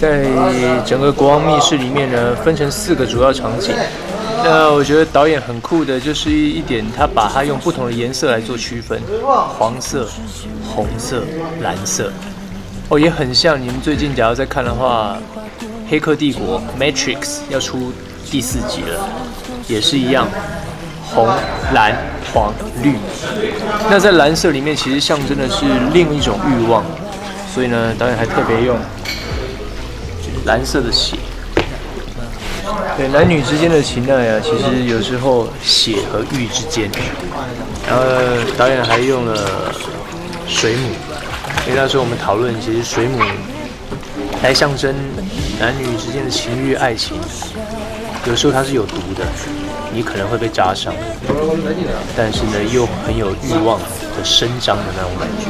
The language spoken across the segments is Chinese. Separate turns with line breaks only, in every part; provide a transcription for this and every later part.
在整个国王密室里面呢，分成四个主要场景。那我觉得导演很酷的，就是一点，他把它用不同的颜色来做区分，黄色、红色、蓝色。哦，也很像你们最近假如在看的话，《黑客帝国》（Matrix） 要出第四集了，也是一样，红、蓝、黄、绿。那在蓝色里面，其实象征的是另一种欲望，所以呢，导演还特别用蓝色的血。对男女之间的情爱啊，其实有时候血和欲之间。然后导演还用了水母，因为那时候我们讨论，其实水母来象征男女之间的情欲爱情，有时候它是有毒的，你可能会被扎伤，但是呢又很有欲望的伸张的那种感觉，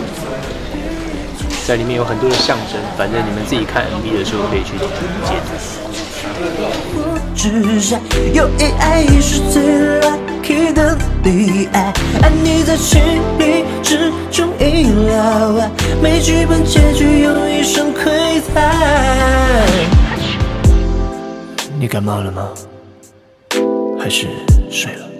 在里面有很多的象征，反正你们自己看 MV 的时候可以去理解。之下有一爱一是最 lucky 的恋爱，爱你在情理之中意了，没剧本结局有一声亏待。你感冒了吗？还是睡了？